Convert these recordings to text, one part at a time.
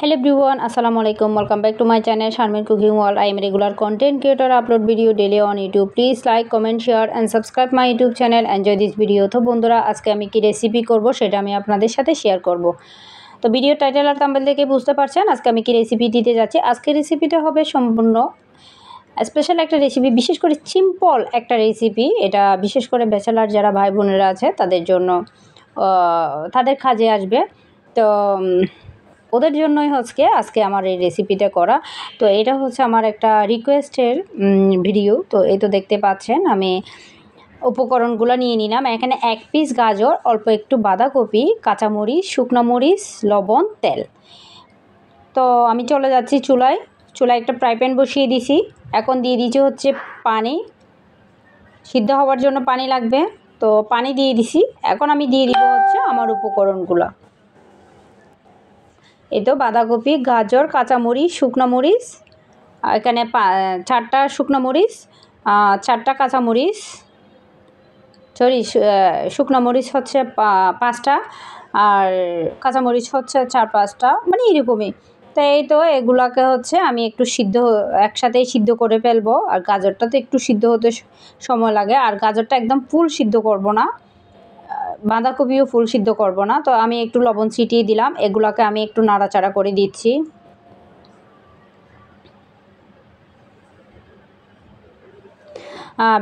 Hello ব্রিওয়ান আসসালামু আলাইকুম welcome back to my channel Sharmin cooking wall I am regular content creator upload video daily on YouTube please like comment share and subscribe my YouTube channel enjoy this video তো বন্ধুরা, আজকে আমি কী recipe করব সেটা আমি আপনাদের সাথে share করব। তো ভিডিও টাইটেল আর তাম্বেল থেকে বুঝতে পারছেন আজকে আমি কী রেসিপি দিতে যাচ্ছি। আজকে রেসিপিটা হবে সম্পূর্ণ স্পেশাল একটা রেসিপি বিশেষ করে সিম্পল একটা রেসিপি এটা বিশেষ করে ব্যাচেলার যারা ভাই বোনেরা আছে, তাদের জন্য তাদের কাজে আসবে। তো ওদের জন্যই হচ্ছে আজকে আমার এই রেসিপিটা করা। তো এটা হচ্ছে আমার একটা রিকোয়েস্টের ভিডিও তো এই তো দেখতে পাচ্ছেন, আমি উপকরণগুলো নিয়ে নিলাম। এখানে এক পিস গাজর, অল্প একটু বাঁধাকপি, কাঁচামরিচ, শুকনো মরিচ, লবণ, তেল। তো আমি চলে যাচ্ছি চুলায়। চুলায় একটা ফ্রাই প্যান বসিয়ে দিছি। এখন দিয়ে দিচ্ছি হচ্ছে পানি। সিদ্ধ হওয়ার জন্য পানি লাগবে। তো পানি দিয়ে দিছি। এখন আমি দিয়ে দিব হচ্ছে আমার উপকরণগুলো। এই তো বাঁধাকপি, গাজর, কাঁচামরিচ, শুকনো মরিচ এখানে চারটা শুকনো মরিচ চারটা কাঁচামরিচ সরি শুকনো মরিচ হচ্ছে পাঁচটা, আর কাঁচামরিচ হচ্ছে চার, পাঁচটা মানে এরকমই। তো এই তো এগুলাকে হচ্ছে আমি একটু সিদ্ধ, একসাথেই সিদ্ধ করে ফেলব, আর গাজরটা তো একটু সিদ্ধ হতে সময় লাগে, আর গাজরটা একদম ফুল সিদ্ধ করব না। বাঁধাকপিও ফুল সিদ্ধ করব না, তো আমি একটু লবণ ছিটিয়ে দিলাম, এগুলোকে আমি একটু নাড়াচাড়া করে দিচ্ছি।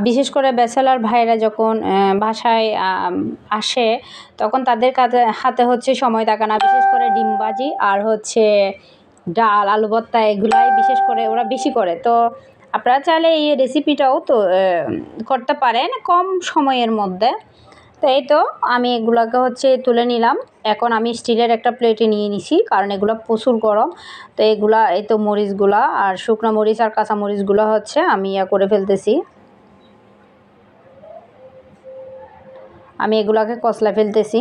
বিশেষ করে ব্যাচেলার ভাইরা যখন বাসায় আসে, তখন তাদের কাছে হাতে হচ্ছে সময় থাকে না, বিশেষ করে ডিমবাজি আর হচ্ছে ডাল, আলু ভর্তা, এগুলাই বিশেষ করে ওরা বেশি করে। তো আপনারা চাইলে এই রেসিপিটাও তো করতে পারেন কম সময়ের মধ্যে। তো এই তো আমি এগুলোকে হচ্ছে তুলে নিলাম। এখন আমি স্টিলের একটা প্লেটে নিয়ে নিছি, কারণ এগুলো প্রচুর গরম। তো এগুলা, এই তো মরিচগুলা, আর শুকনো মরিচ আর কাঁচা মরিচগুলো হচ্ছে আমি ইয়া করে ফেলতেছি। আমি এগুলাকে কসলা ফেলতেছি।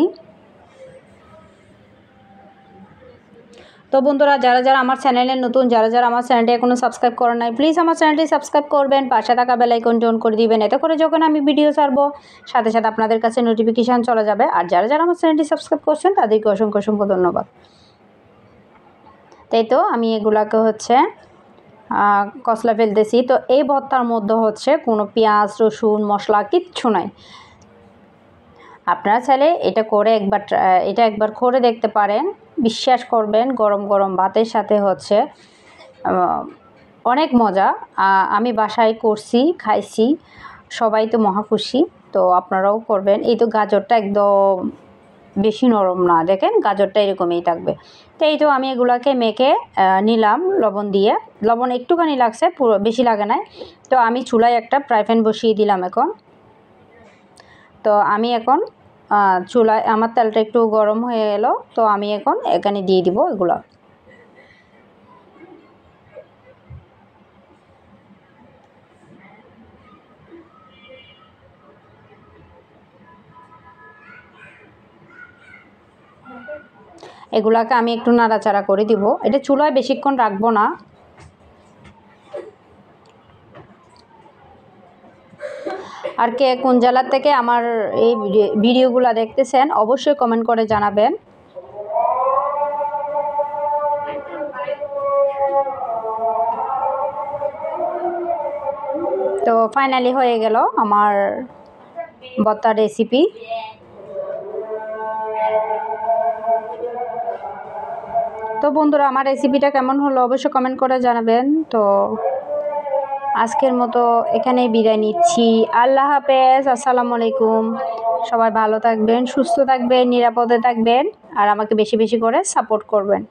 তো বন্ধুরা, যারা যারা আমার চ্যানেলে নতুন, যারা যারা আমার চ্যানেলটি এখনও সাবস্ক্রাইব করেন নাই প্লিজ আমার চ্যানেলটি সাবস্ক্রাইব করবেন, পাশে থাকা বেলাইকন অন করে দিবেন, এতে করে যখন আমি ভিডিও ছাড়বো, সাথে সাথে আপনাদের কাছে নোটিফিকেশান চলে যাবে। আর যারা যারা আমার চ্যানেলটি সাবস্ক্রাইব করছেন, তাদেরকে অসংখ্য অসংখ্য ধন্যবাদ। তাই তো, আমি এগুলাকে হচ্ছে কসলা ফেলতেছি। তো এই ভর্তার মধ্যে হচ্ছে কোনো পেঁয়াজ, রসুন, মশলা, কিচ্ছু নাই। আপনারা চাইলে এটা করে একবার এটা একবার করে দেখতে পারেন। বিশ্বাস করবেন, গরম গরম ভাতের সাথে হচ্ছে অনেক মজা। আমি বাসায় করছি, খাইছি, সবাই তো মহা খুশি, তো আপনারাও করবেন। এই তো গাজরটা একদম বেশি নরম না, দেখেন গাজরটা এরকমই থাকবে। তো এই তো আমি এগুলাকে মেখে নিলাম লবণ দিয়ে। লবণ একটুখানি লাগছে, পুরো বেশি লাগে নাই। তো আমি চুলায় একটা ফ্রাই প্যান বসিয়ে দিলাম এখন। তো আমি এখন চুলায়, আমার তেলটা একটু গরম হয়ে এলো, তো আমি এখন এখানে দিয়ে দিব এগুলো। এগুলাকে আমি একটু নাড়াচাড়া করে দিব। এটা চুলায় বেশিক্ষণ রাখব না। আর কে কোন জেলার থেকে আমার এই ভিডিওগুলো দেখতেছেন, অবশ্যই কমেন্ট করে জানাবেন। তো ফাইনালি হয়ে গেল আমার বত্তা রেসিপি তো বন্ধুরা, আমার রেসিপিটা কেমন হলো অবশ্যই কমেন্ট করে জানাবেন। তো আজকের মতো এখানেই বিদায় নিচ্ছি। আল্লাহ হাফেজ, আসসালামু আলাইকুম। সবাই ভালো থাকবেন, সুস্থ থাকবেন, নিরাপদে থাকবেন, আর আমাকে বেশি বেশি করে সাপোর্ট করবেন।